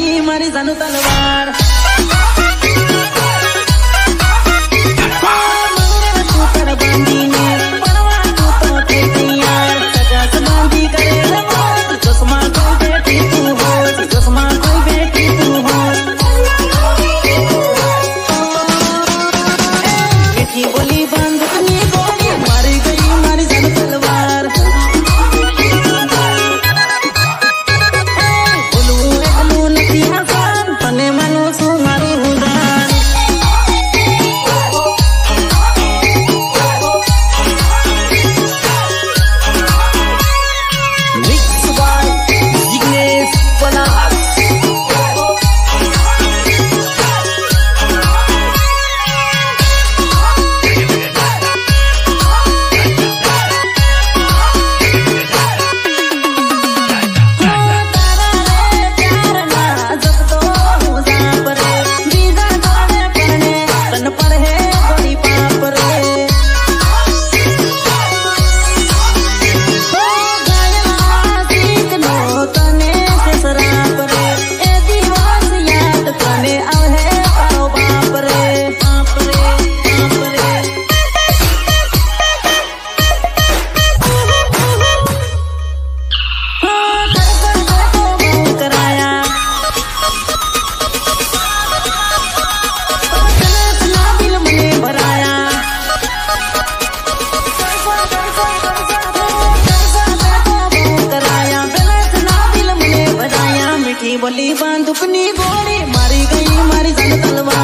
ही हमारी जानू तलवार की बोली बांधुकनी गोली मारी गई मारी जन तलवार।